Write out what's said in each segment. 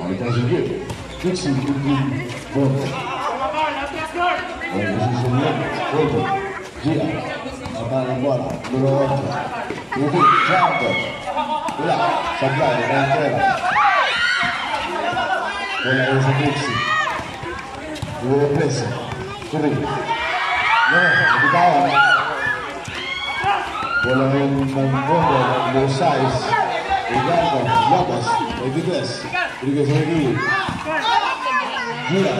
Abitaggio qui, Dixie quindi Fonte. La posizione Fonte, gira, la palla buona, numero 8. Rubi, jump, là, Sablare, Mantrella. Quella è Dixie. Due prese, così. No, abitava. Fondo, lo size. Ricardo, Lopez, 23, Rodriguez Regui, Gira,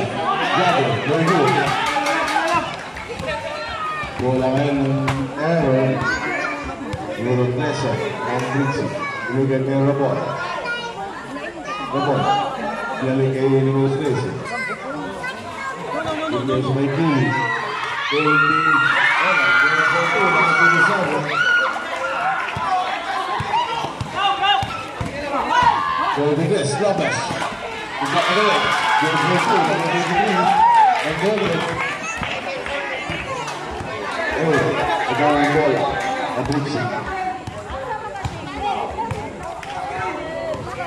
Gato, Regui, Volamen Error, numero 13, Andrizzi, lui che è Raport, Raport, quelli che è il numero 13, Rodriguez Regui, quindi, ora, buona fortuna, anche di salvo, Rodriguez, Lopez. He's got the leg. Goes for a full. And Rodriguez. Oh, the ball and bola. Abruzzi.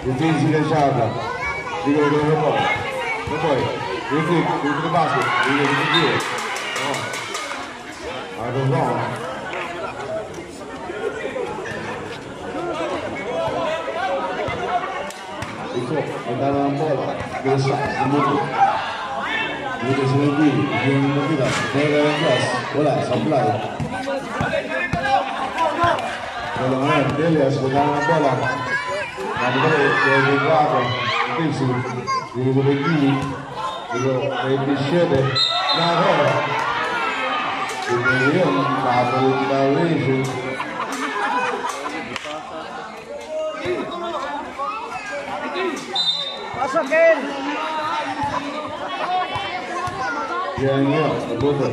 Difesi del Sciarda. Dico che non poi. E poi, il flick, il flick basket. Dico che non dire. No. I don't know. itu antara bola biasa semutu itu sendiri yang mungkinlah bola yang keras bola supply kalau mana Elias antara bola nanti dia berlaku tipsu ini berhenti itu berhenti sedih nak apa itu dia kabel kabel itu Pasokin! against nyo, nabuto,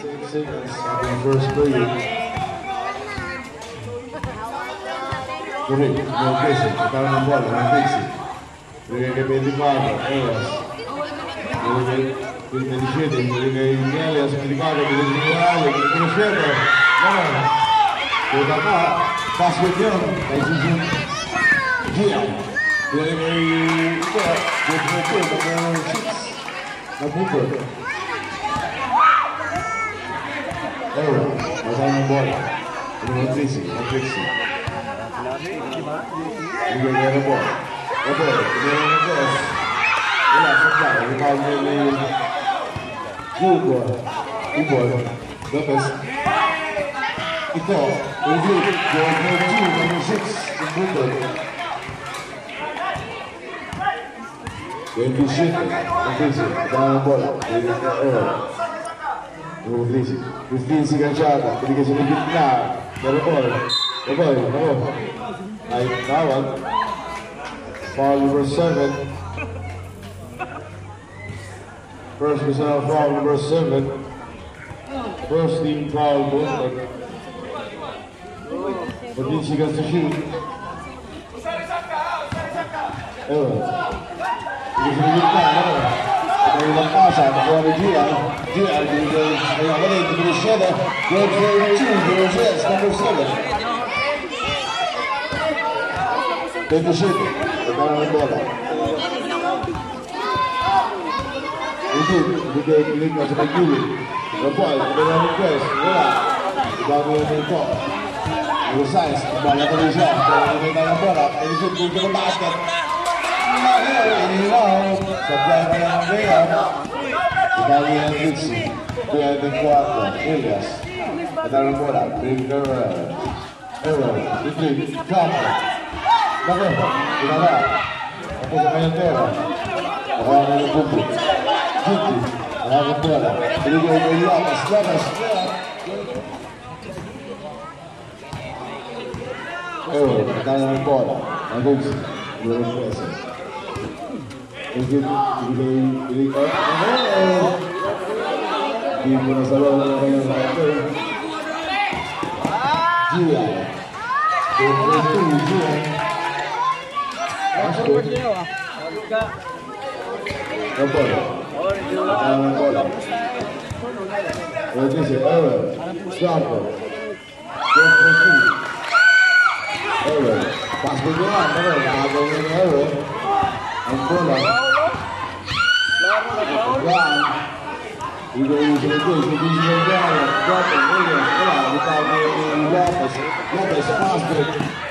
Six seconds first period. Μπορεί, να ρωτήσει, να κάνω ένα μπόλο, να δείξει. Λίγα «Ε, «Ε, «Ε, και παιδί πάνω, ένας. Την τυχέτη, λίγα η Μιέλια, σε παιδί κάτω, και δεν άλλο, και την προσφέρω. Και τα πά, πας με δυο, θα ζήσουν δύο. Λίγα η τώρα, και την προσφέρω, θα κάνω σίξ. Να πούμε. Έλα, να κάνω μπόλο. Να ρωτήσει, να δείξει. Non pensi, non pensi. Juga dia rebut. Rebut. Dia rebut. Yalah, sebab dia tahu dia ni Cuba. Cuba. Lepas. Itu. Review. Dia review number six. Cuba. Dia review Review. Dalam bola. Dia review. Review. Review si ganciata. Perché sono più là. Dalam bola. E poi, I that one. Ball number seven. First personnel foul number seven. First team foul movement. But then she gets to shoot. Ewan. Gusto niyo ka, ano? May ilang pasa, nakuha ni Gia. Gia, binigay, kaya wala, binigay. Good for two, number six, number seven. 105 Andiamo ancora Itu Kita keliling kat sampai dulu Lepas Dengan request Bola Kita ambil mentok Nur Sainz Kembali ke di Dengan bola Itu Untuk basket Ini mau Sebelah dengan dia Kembali yang Rixi Dua dan kuatnya Ilyas Kita ambil bola Bring the Error Itu Kampung Bakit? Kilala. Ako sa kanyang pera. Ako ang mga bubo. Duty. Wala akong pera. Binigay ko yung lakas, lakas. Oh, kaya ng bola. Ang goals. Ilang pesos. Mungkin binigay, binigay. Oh! Hindi mo na salaw na kanyang mga pera. Gia. Dia berhenti, Gia. Napoli, Napoli, Reggiese Ever, Scarpo, Controsini, Ever, passo di là, però la colonna Ever, ancora, Brown, il dovuto due, il dovuto di Brown, Brown, Williams, Brown, Lopez, Lopez, Pasco,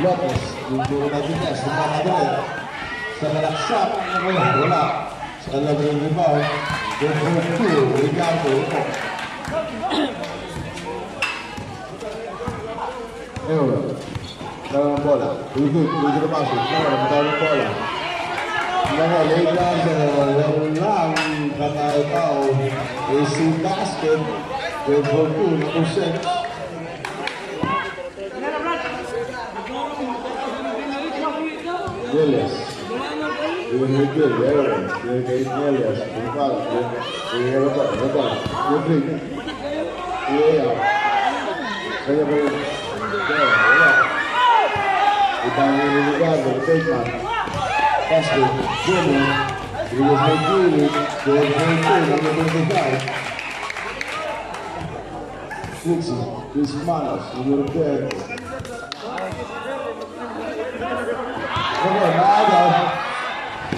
Lopez untuk nantinya Sebab ada Sebab laksap Bola. Bola Sebab berlumbau Dan berhutu Ricardo. Eh Dalam bola. Berhutu Berhutu masuk. Bola Bola Bola. Bola Bola Bola Bola Bola Bola Bola Bola Bola Bola Bola Bola Bola Lilias. Doing very good, Railway. Doing great, Lilias. Doing fine. Doing very good, very good. Good thing. Yeah. Very good. Yeah, are down here in the garden, the big. That's good. Good man. We was very good. We was very good. I'm going to go Fixing, this matters, you know, the bang Error. Revision.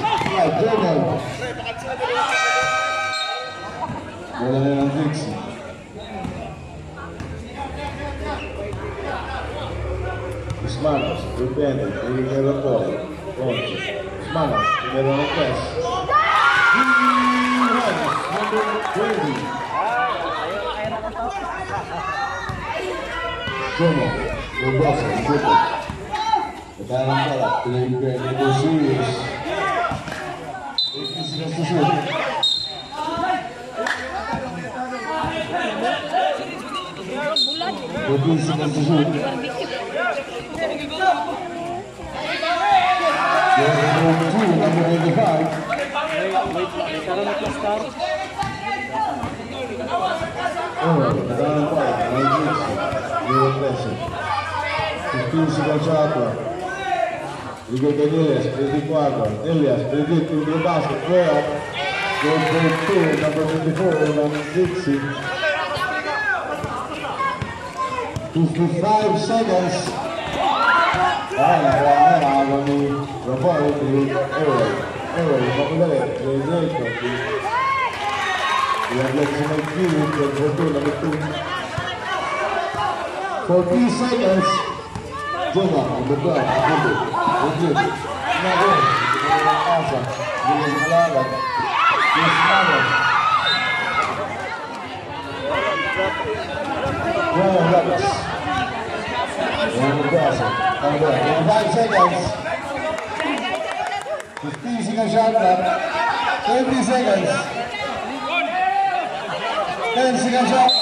No bola. Ini bola bola. Bola jumper. Ya, ini lah. Kita ini tahu. Jadi Lopez untuk nantinya semangat dia. Sangat shot bola bola. Sekali lagi rebound. Twenty-two, Ricardo. Error. Dalam bola. Itu, itu masuk. Dalam dalam bola. riguarderillas F34, Elias 32 to the basket, Graham goes for two, number 24, and Dixie. Two to five seconds. Allora, allora, con la poi di Errol, Errol, come vedete, le eserciti, la prossima chiusa, per fortuna per tutti. For three seconds, Giovanni, per bravo, per bravo. do. You need to seconds. 10 seconds.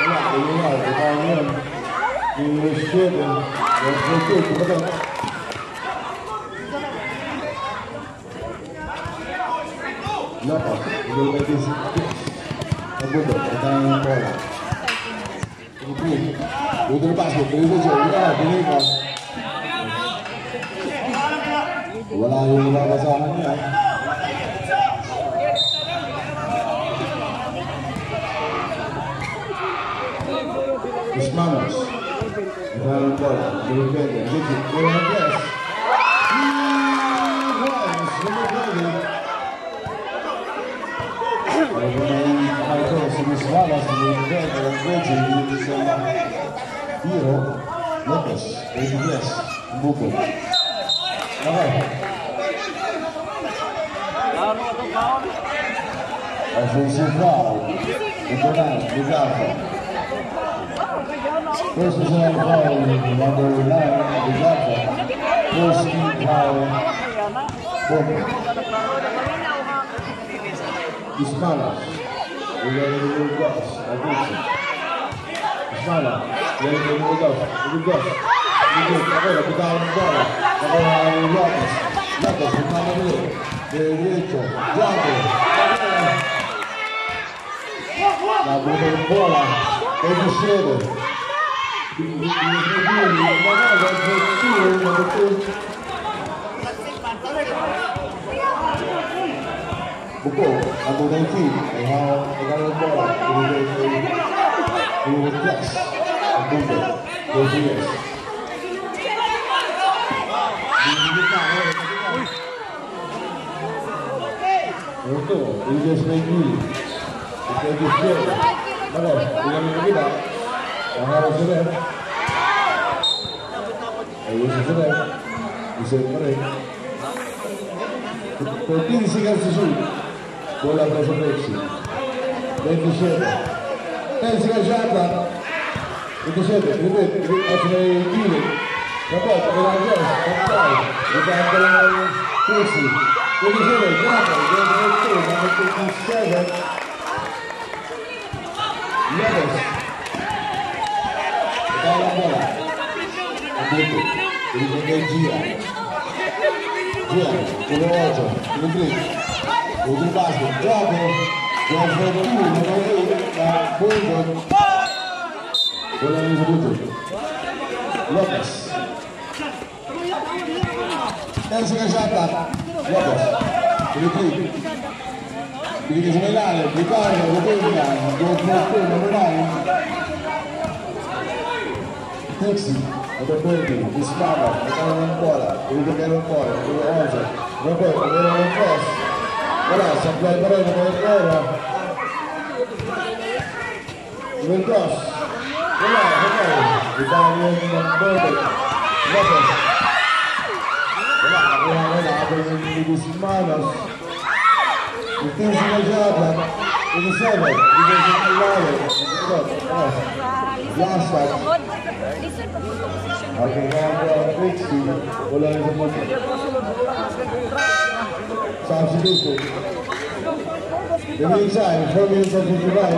đó là cái này của ta như là như xuyên rồi rồi xuyên của các bạn nó ở đây cái gì nó bước được cái ta coi là cũng cũng cũng cũng bạn thuộc cái cái chuyện đó là cái này còn Wala yung mga kasama niya. Move Gus. Move Gus. Move Agora, botava na bola. Agora o Lopes. This is our ball number nine, the Zappa. Whiskey Power. Booker. Hispanos. We're ready to move us. I think so. Hispanos. We're ready to move us. We're good. We're good. I'm going to put down the ball. I'm going to have a lot of Lopez, we're coming here. Derecho. Blanco. Now we're going to ball. 87. Buku, aku Untuk, ini dia Ini dia harap sa rin. Ayun sa rin. Isa pa rin. Continui siga su bola para Sopexi 27 Pensi Gaggiata 27 ripeto offre Gili Rapporto per la Gioia Campai ricambia la Pessi 27 Gata 27 Lopez dà la bola Abuto alla moda ho detto devi girare girare l'orologio l'inglese lo di base gioco buon fortuna non lo vedo ma punto quello è il mio punto Lopez terza casata Lopez l'inglese quindi che sono in aria, ricordo, lo prende, lo prende, lo prende, lo prende, vai. Texi, Roberto, Gustavo, giocavano ancora, devi giocare ancora, oggi, Roberto, devi un cross, voilà, sempre il parere con il loro, il cross, voilà, ok, Italia in Bordo, Lopez, voilà, voilà, voilà, con il Gusmanos, il team si mangiava, il serve, il desenvolvere, last time, Okay, kaya po, Trixie, wala rin sa moto. Substitute. The meantime, 4 minutes of 55.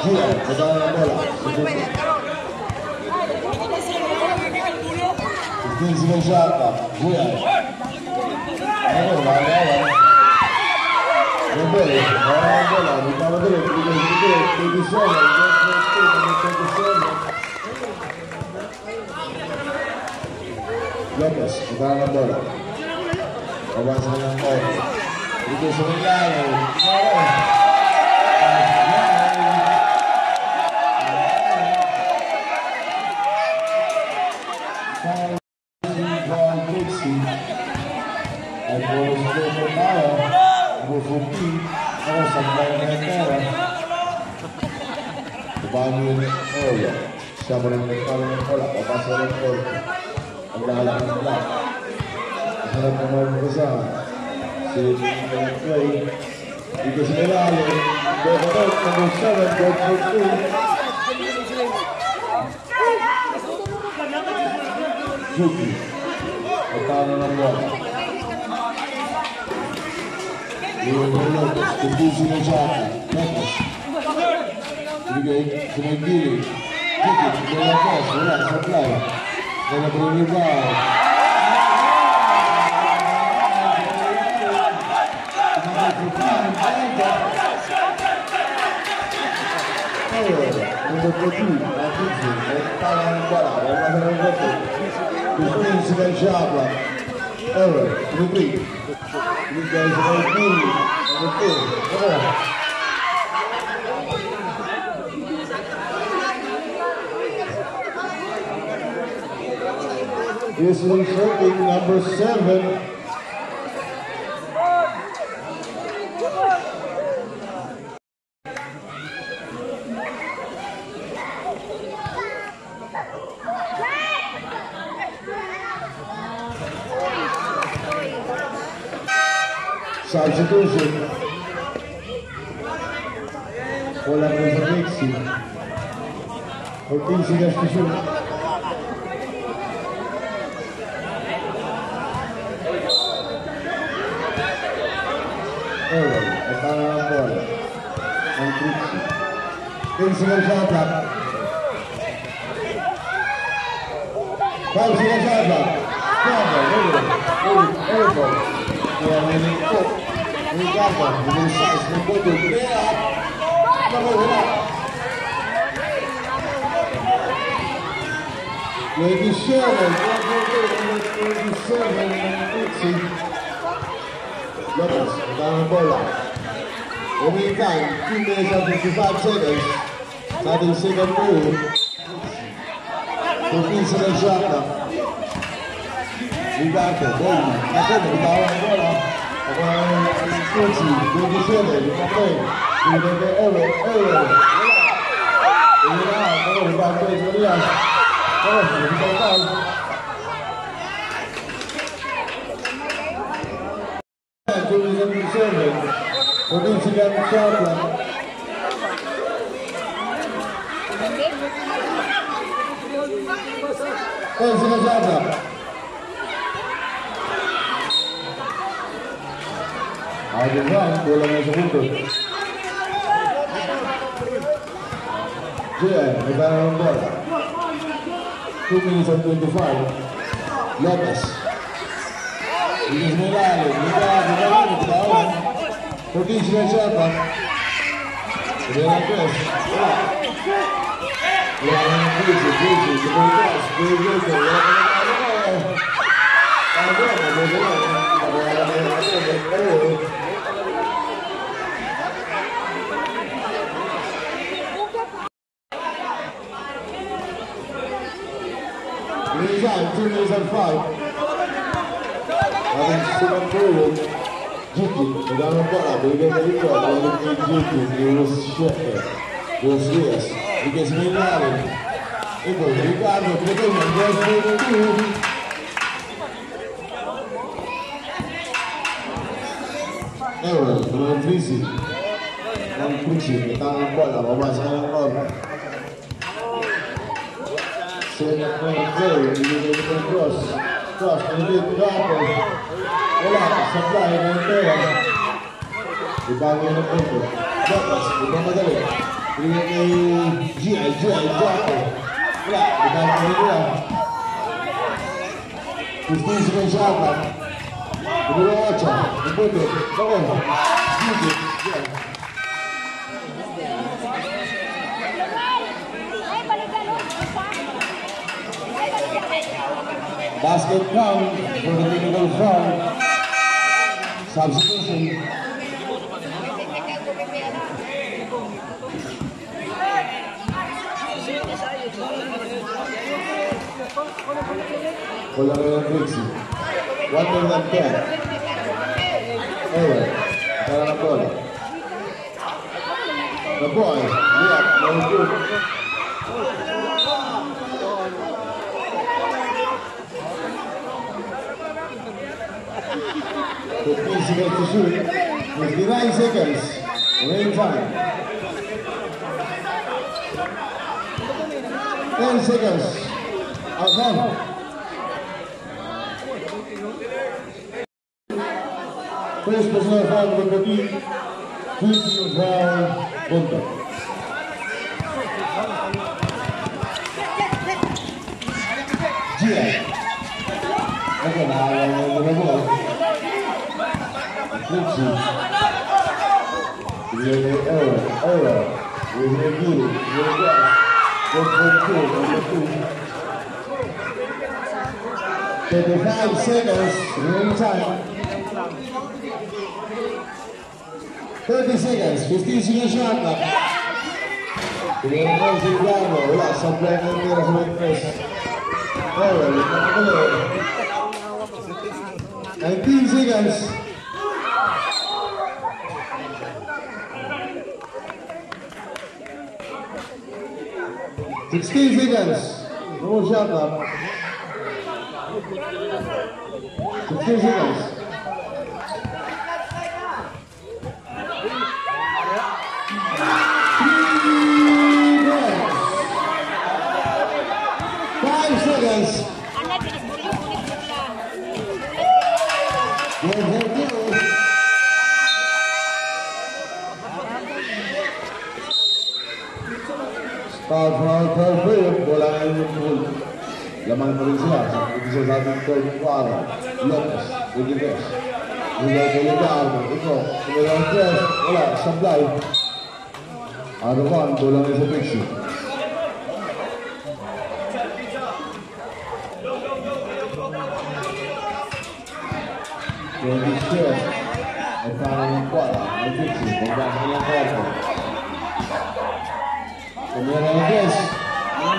Gia, nagkaroon ng bola. Fifteen seconds shot clock. Gia. Ano, magawa. Vabbè, no, bola, mi fa vedere, mi fa vedere, mi fa Lopez, giocare la bola. Avanza nella bola. Richiesto Milano. Ecco, sampai dengan merah Bani Oya Siapa yang mengekal dengan kolak Bapak Seren Kol Alah-alah Alah Alah Alah Alah Alah Alah Alah Alah Alah Alah Alah Alah Alah Alah Alah Alah Alah Pagkano ng bola. Yung Lopez, kumpusin ng Jackie. Lopez. Ibigay sa may gilid. Juki, wala pass, wala, supply. Wala pa rin rebound. Number 14, Martinsi, stava ancora, è una cosa non fatto. Il Queens del Sciabla. Error, number 3. You guys are. Number two. Come on. This is shrinking number seven. Calabrese con la Presatexi Ortesi Castigione Euro, e parla la bolla Antruzzi Pensi Calciata Calci Calciata Calciata Euro, Euro, Euro seconds shot clock. 5 seconds shot clock. Bravo, Errol. Errol, Errol. Kaya may lingkot. Ricardo, may size ng bodo. Kaya, nakawala. 27, 27, Dixie. Lopez, down the bola. Only time, 2 minutes and 55 seconds. Starting second move. 15 seconds shot clock. Ricardo, Bowman, Nakomo, bitaw ang bola. Ako ang Dixie, 27, Ricardo. Ricardo, Euro, Euro. Wala. Wala, Euro, Ricardo, Ricardo. Oh, hindi ka Tourism Reserve, Provincial Scotland. Ten sinasada. Ayun lang, kulang na sa mundo. Jaya, may parang ng bola. 2 minutes and 25. Lopez. Ilis mo ilalim. Liga, liga, liga. 14 sila siya pa. Sabi ng press. Wala. Wala ka ng busy, busy. Sabi ng press. Busy, busy. Wala ka ng ano ko. Ano ko? Ano ko? Ano ko? Ano ko? Meantime, two minutes and five. Having second period, Gigi, magandang bola, bigyan na dito, bigyan kay Gigi, ni Rus Shefer, Rus Diaz, bigyan sa Milarin. Ito, Ricardo, bigyan ng Rus Shefer, Errol, number 3 Ang Pucci, katang bola, babasa ng bola. Second point play, bigyan ng cross. Cross, nandito, double. Wala, supply ng pera. Ibago ng punto. Dapas, ibang madali. Bigyan kay G.I. G.I. double. Wala, ibago ng pera. 15 seconds clock. Número 8, el punto. Gigi, G.I. Basket count for the technical foul. Substitution. for Lorena Pixie. Water than cat. Anyway, Taranacola. The boy, yeah, number two. The Pixie to shoot with seconds. Rain fine. 10 seconds. Out Depois levar o caminho, tudo vai voltar. dia. Agora, agora, agora. Tutsi. Viene o ora. Viene duro, viene qua. Con fortuna, con fortuna. 35 seconds, real time. 30 seconds, 15 seconds right now. We're gonna go to the ground roll, relax, I'm playing on the other way first. Alright, come on. 19 seconds. Sixteen seconds. No shot now. Sixteen seconds. Foul, foul, foul, foul. Bola ngayon yung pool. Lamang pa rin sila. Ito sa ating third quarter. Lopez, Rodriguez. Hila ko yung armo. Ito, kumila ang press. Wala, sablay. Ano ba, ang bola ngayon sa Pixie. Twenty six. Ay parang yung kwala. Ay Pixie.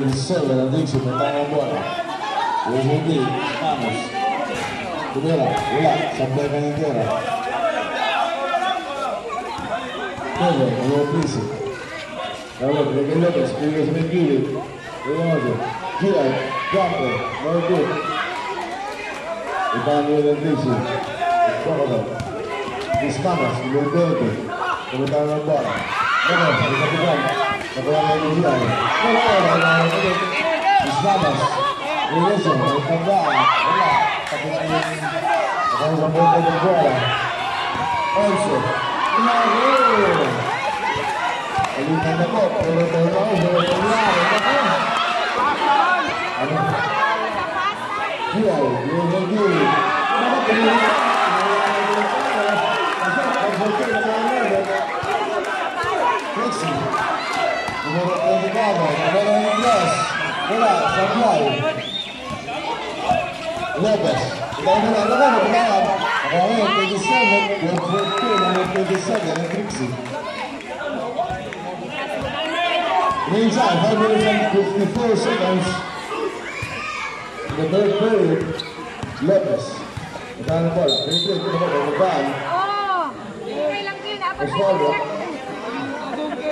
Number 27, Addiction, may tamang bola. Yung hindi, Ramos. Tumira, wala, sablay ka ng tira. Pero, ano pisi? Ahora, Miguel López, Miguel sa may gilid. Yung ano, Gia, Jumper, no good. Ipaano yun ang pisi? Crocodile. Discamas, Lubete. Kumita ng bola. Ano, ang kapitan. Nakuha na yung Gia. Wala, wala, wala, wala. Discamas. Ileso, may tandaan. Wala. Kapitan yung... Nakuha sa bola ng bola. Also, Laro! Alitan na po, pero tayo na ako, pero tayo na ako. Ano? Hiyaw, yung hindi. Bakit kami Trixie. Numero 24, numero Ingles. Número 39, número 23, Mira, Samuel. Lopez. Number 11, Rahel, 27, with 14, number 27, Trixie. Meantime, 5 minutes and 54 seconds. The third period, Lopez. The down the ball, 28, the ball, the ball. Oh! Osvaldo.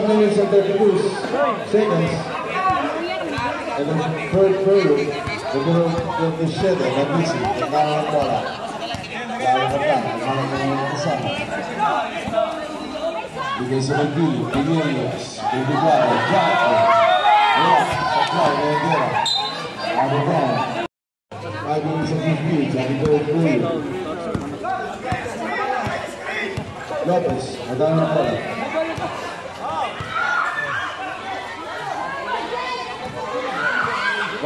5 minutes and 32 seconds. And then third period, we're going the shed and the busy, the Nara Kola. Bigay sa Magdili, Pinillos, Bibigaro, Jaco, Rock, Saklay, Negera, Ababang, Five minutes and 15, Johnny Gold Blue. Lopez, Adana Kola.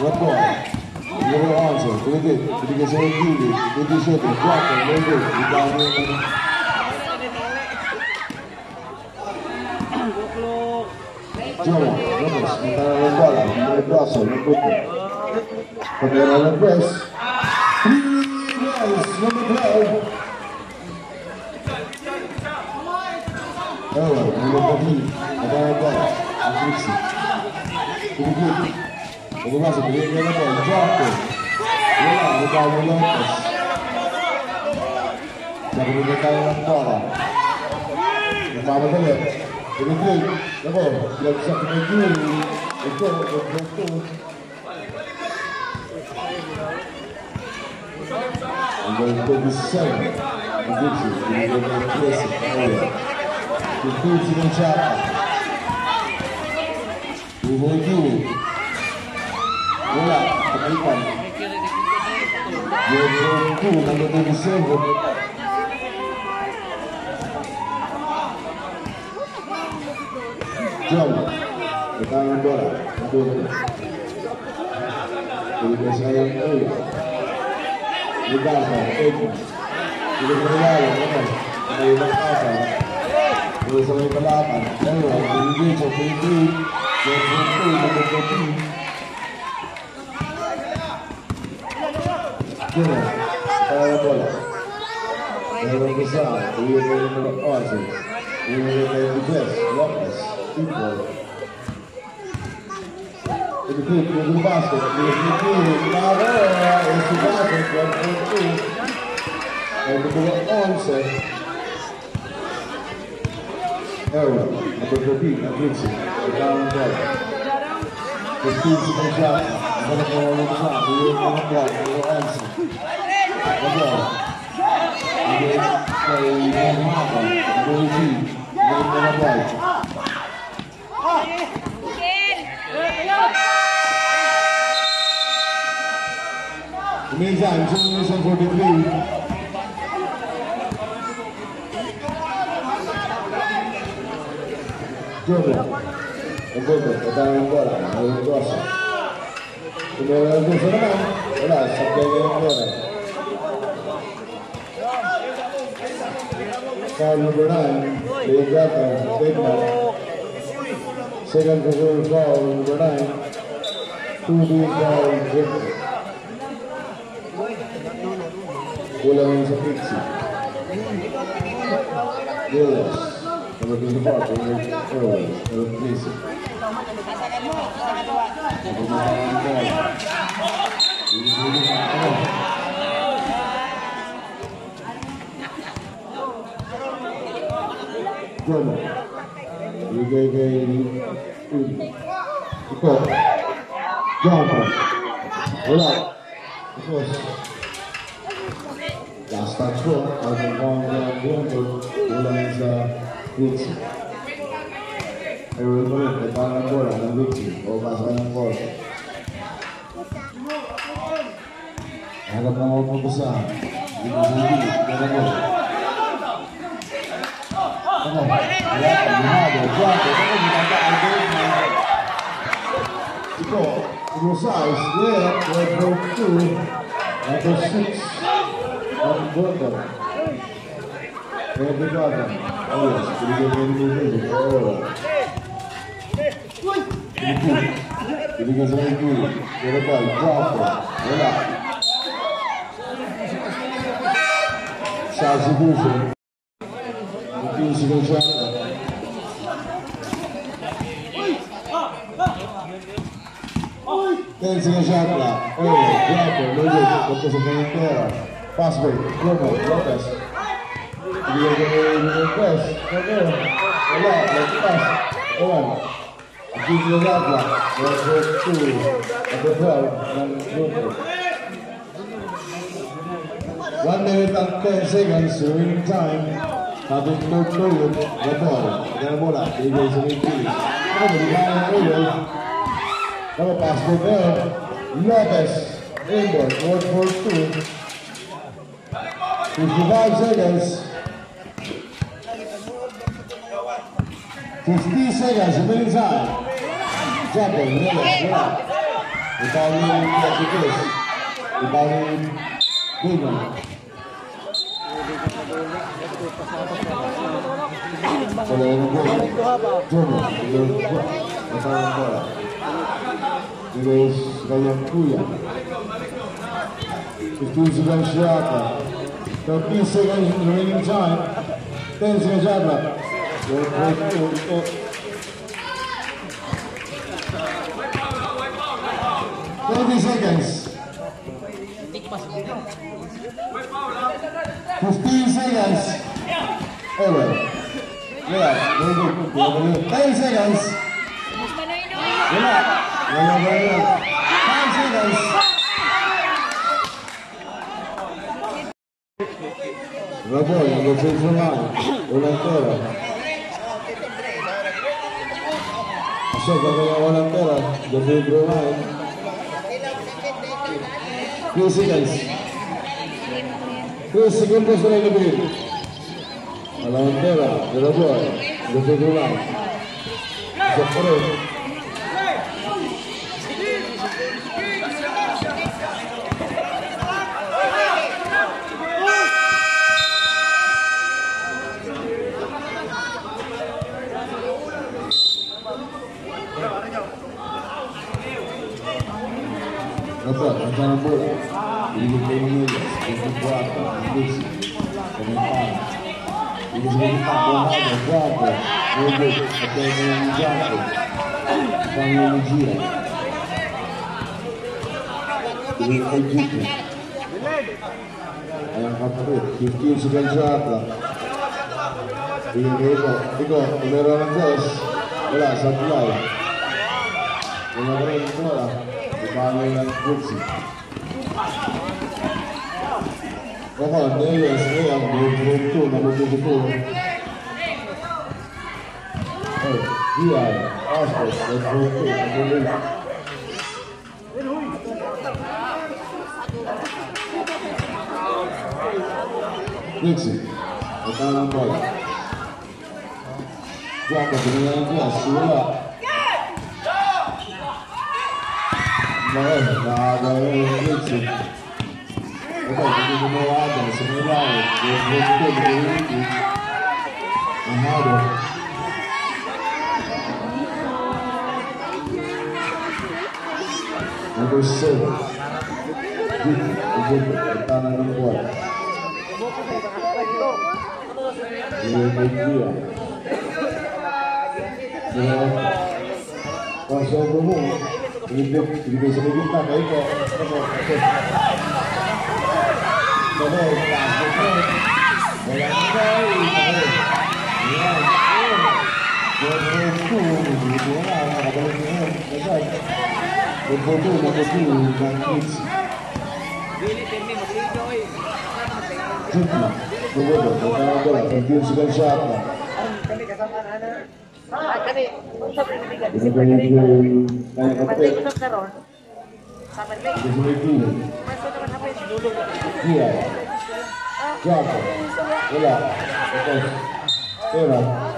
One more. number Anzo, very good. Dedication of Gili, it, very good. Rebound in. Joe, Ramos, metà la bola, numero basso, non tutto. Pagherà la press. Three guys, number 12. Oh, numero 14, metà la Very good. Numero basso, pagherà la bola, drop it. Wala, rebound ni Lopez. Narinig tayo ng bola. Nagmamadali. Pinigil. Ako, pinagsak ni Gil. Ito, ito, ito. Number 27. Addiction. Pinigil ng Chris. Area. Pinigil si Manchapa. Uhoy Gil. Wala. Pagkaitan. Number Buhoju Bola Pengaitan Buhoju Kalau tak bisa Jom Pertangan bola Buhoju Terima kasih yang ini Kita akan Kita akan Kita akan Kita akan Kita akan Kita akan Kita akan Kita akan dari Oasis. Dia dari Down The speeds of the jump. Then it goes on the top. We will go on one. We will answer. Again. We will play one marker. We will repeat. We will go on right. Meantime, two minutes and 43. Jordan. Appunto, portare ancora, non lo posso. Come lo funzionerà? Allora, sapete ancora. Foul number 9, Legata, Denmark. Second personal foul number 9, 2B foul, Denmark. Quella non si fizzi. Yes, number 24, number 4, number 3. 怎么？一个个的，这个，这样吗？过来，过来，站住！我不管了，不用了，不用了，你。Na ako pupusahan. Hindi mo hindi, pero mo. Ano? Wala ka, ginado, jump, ito ko ginagawa, ito Ito, oversize, there, there broke two, number six. Kaya di ba ka? Oh yes, binigyan mo yung Ele ganhou em tudo. Ele vai, volta. Vai lá. Charles Buffon. O 15 ganhou. Ten seconds shot clock. Oh, blocker. No good. Lopez is going there. Pass break. Romo. Lopez. Lopez. Lopez. Lopez. Lopez. Lopez. Lopez. Lopez. Lopez. Lopez. Lopez. Dziwne jadla. One minute and 10 seconds remaining time, having not known the ball. Garbola, he goes in the key. Over the line, over. Now pass to Lopez, one for two. 55 seconds. 50 seconds remaining time. Jumper, Miller, Miller. Without leaving the this. Ibangin Gulman. Wala yung bola. Matang ang bola. Dito sa kanyang kuya. 15 seconds Shaka. 13 seconds remaining time. 10 seconds Thirty seconds. Fifteen seconds. Anyway. Yeah, very good. Ten seconds. Yeah, very good. Very good. Five seconds. Dopo, non lo penso mai. Non. Siapa punya orang merah Jadi berumai Kursi guys Kursi kumpul sudah lebih Alhamdulillah Jadi berumai Jadi berumai Jadi berumai tak bola ada berapa? Ini ada yang jatuh. Bangun dia. Ini kayak Ayang kata 15 seconds jatuh. Ini Iko, Iko, meron ng tres. Wala, supply. Wala rin bola. Ibangin ng Brooksy. Ako, Neves, Neves, Brooksy, two, number 22. Oh, Diaz, Oscar, that's Brooksy, number 8. Brooksy, ito ang bola. Drop it, binigyan ng Diaz, wala. Baik, ada Brooksy. Ito, hindi gumawa dyan sa Milan. Brooksy, Brooksy. Amado. Number seven. Vicky, Vicky, Katana ng bola. Ini Megia. Ini Pasal umum. Ini ini bisa kita baik kok. Boleh, Bobo tu, bobo tu, bangkit. Jumpa, bobo tu, bobo tu, bobo tu, bobo tu, bobo tu, bobo tu, bobo tu, bobo tu, bobo tu, bobo tu, bobo tu, bobo tu, bobo tu, bobo tu, bobo tu,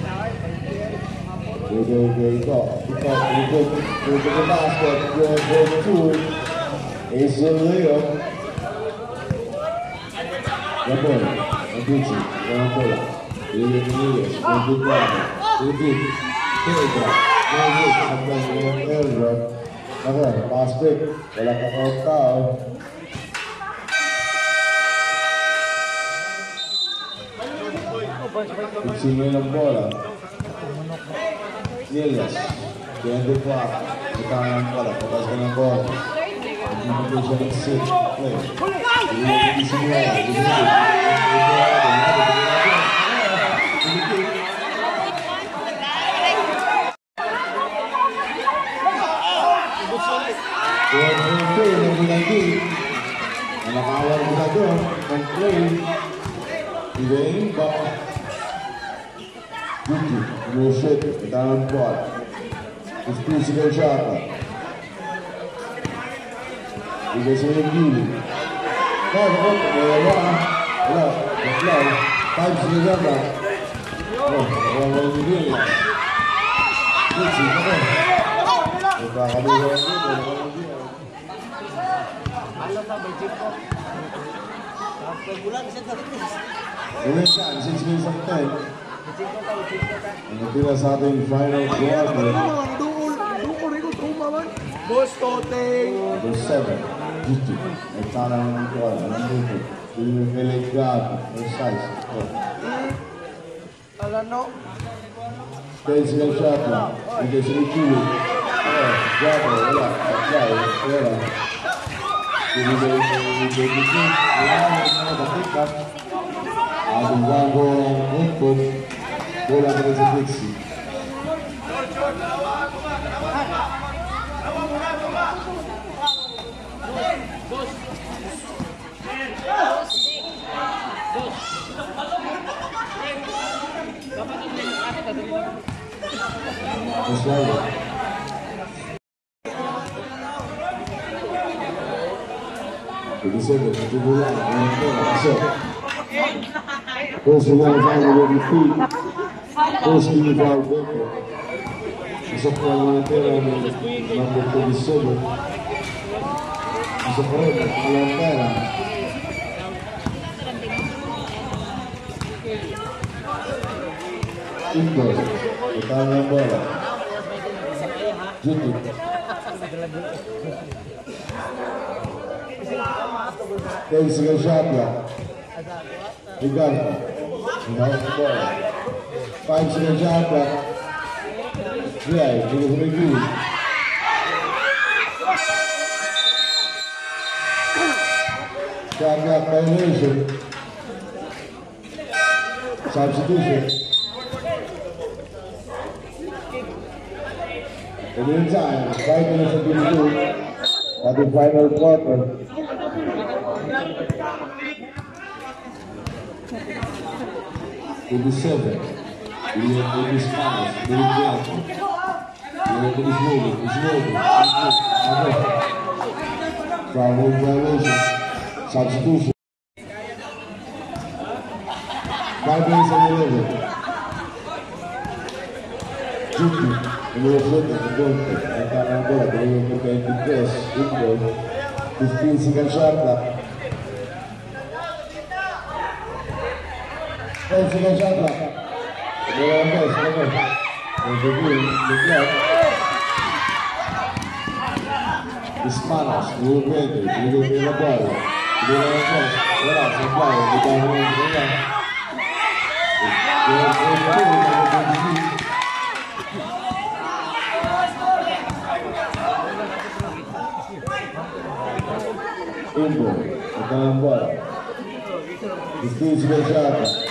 Ini di sini. Mana yang bisa kapitan. Enes. Lima belas. Hmm, guys, number 24. Lopez. Ingo, Pedalo, Rico Vecchio, Mosciere. Rico, Rico, Rico, Rico, Rico the basket, Rico, two. Ace Leo. Gabon, Abuchi, Gambola, Lilian Nunez, Gambola, Ricky, Tegra, David, Abang, Elrod. Ako, basket, wala ka tao. Insieme la bola. Nielias. Tiende qua. Giocare ancora. Potasca la bola. Lilias, que Clark, Italian Clark, que Benangor, Communication and Sit, Play, Lilias Isimuela, Isimuela, Tuan Menteri yang berganti Anak awal kita tu Menteri Ibu ini Yusuf Danpoal Ispisi Calciata Dico Serenghini No, no, no, no, no, Pipes Calciata No, no, no, no, no, Dove sta? Mi sento che questo? Dove sta? Mi sento che sta? Wala yung gili. Gucci, ako. Nagkakabuhay ko, wala yung gili. Alam na, may chip ko. Tapos bulan, isang sakit ni. Ulit yan, 6 minutes of 10. May chip ko ka, may chip ko ka. Ang natira sa ating final quarter. Boss Toteng! Number 7, Gucci. May tanang ng quarter. Number 2, William Melegado. Precise. Alam no? Ten silang shot lang. Hindi sila Chili. Oh, Jabo, wala. Jai, wala. Binigay sa Binigay Gucci. Wala na mga batik up. Ating bago ang input. Bola pa rin sa Dixie. Mas lalo. Twenty-seven, twenty-one, twenty-four, kasi. First one, five, eleven feet. First team foul, Becker. Isa pa lang mga tira ng number 27. Isa pa rin, walang pera. Indoor, itahan ng bola. Judy. Ten second shot lang. Ricardo. Hinawa ng Bola za Dixie. Osvaldo. Segundo, tubular, ancora, sotto. Posso andare a fare con il figlio. Clock violation. Substitution. In the meantime, five minutes have been used at the final quarter. Twenty-seven. William Davis Miles, Billy Johnson. William Davis moving, he's moving, he's moving. Foul violation. Substitution. Five minutes and eleven. Juki, numero 7, Conte, entrare Ее побеждают, ребята. Ее побеждают, побеждают. Кого получит? Сабстуфу. Борьба за народу. Чуть его фото, гонка, это работа, его какая-то пес, футбол. Ты впился как жарко. Впился как жарко. Numero 10, ora si fa, mi dà un numero Indoor, entrare ancora. Difficile giocata. 15 seconds to shoot. Realize 4 minutes and 26. Ricardo, Royal, Royal, Bateman, Ulit,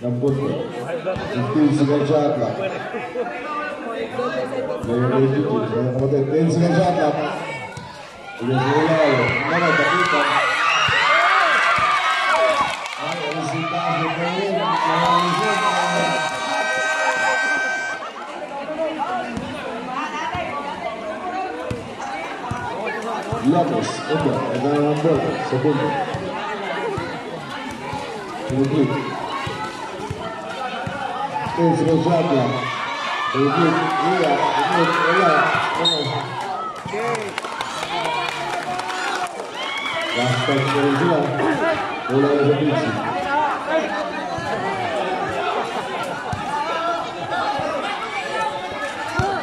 Terzo Giabla. Rubi, via, Rubi, via, via. L'aspetto del giro, una delle servizi. Ecco, es Rosabla. El mira, mira, La sponsorizada por la República.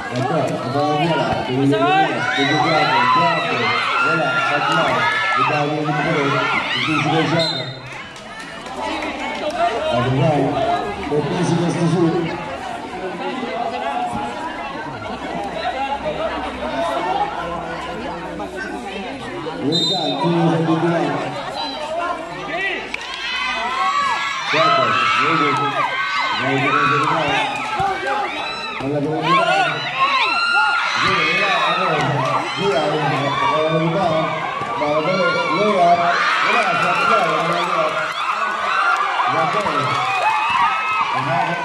On va revenir là. Le dégât, le dégât, le voilà, ça te marche. Et t'as un bon micro, tu joues déjà. Au revoir. Опять я скажу. Легально, ты не забегай. Пятый, выйдет. Я его разыграл. Она была не Молодой, Луя, Луя, Луя, Луя, Луя, Луя,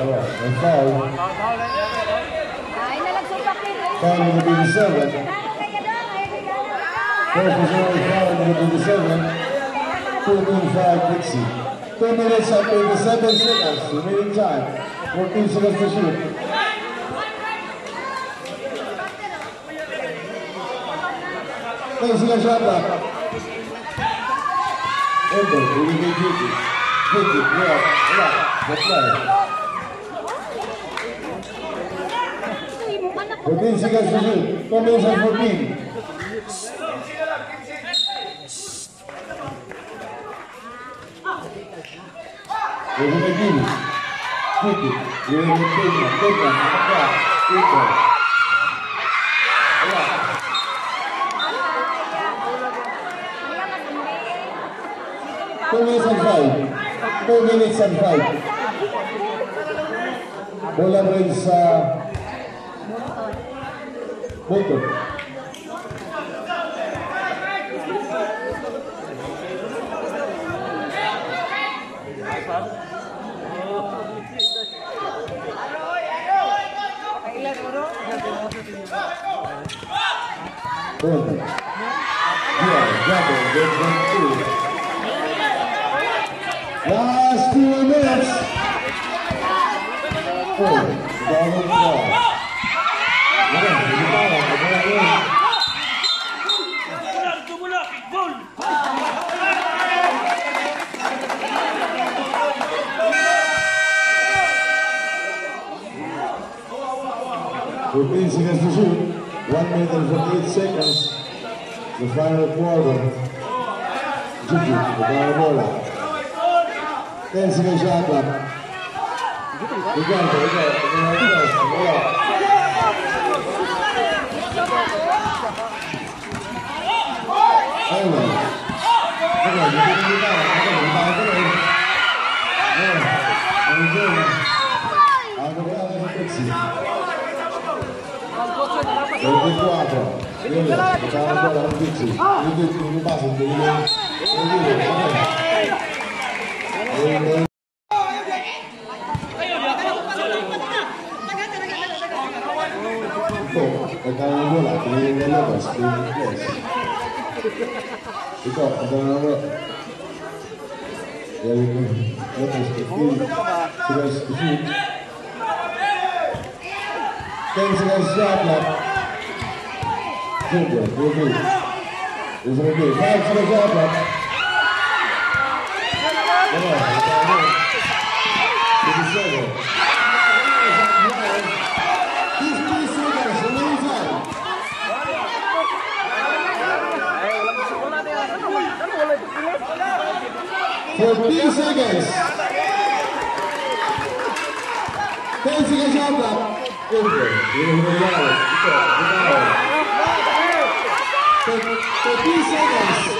Oh, and foul. Ay, nalagsupak din. Ay, Foul number 27. First personal foul number 27. 2.5 Dixie. 2 minutes and 27 seconds. Remaining time. 14 seconds to shoot. Ten seconds shot clock. Enter. We will be duty. Duty. Yeah. Yeah. That's right. 14 seconds to shoot. Євгеній, Купі, Євгеній, Купа, Купа, Купа. Two minutes and five. Two minutes and five. Bola mo rin sa... Motor. Boom. Yeah, double, good one, two. Last two minutes. Four. Ball over the ball. Por bem, se gastou 1 minute and eight seconds. The final quarter. Gigi, the final bola. 10 seconds shot. We got it, we got it. We got it. We're it. Yeah, we're good. I'll go down and fix. Ce l'ha la cosa? Ce l'ha la cosa? Ce l'ha la cosa? Ce l'ha la cosa? Ce l'ha la cosa? Ce l'ha la cosa? Ce l'ha la cosa? Ce l'ha la cosa? Ce l'ha la cosa? Ce l'ha la cosa? Ce l'ha la cosa? Ce l'ha la cosa? Ce l'ha la cosa? Eu não posso ter filho. Tem que ser Dobra, dobra. Już robię. Tak, trzeba złapać. Dobra, dobra. Kiedy znowu. Fourteen seconds. Ten seconds out. Over. Over. Over. Over. 30 seconds.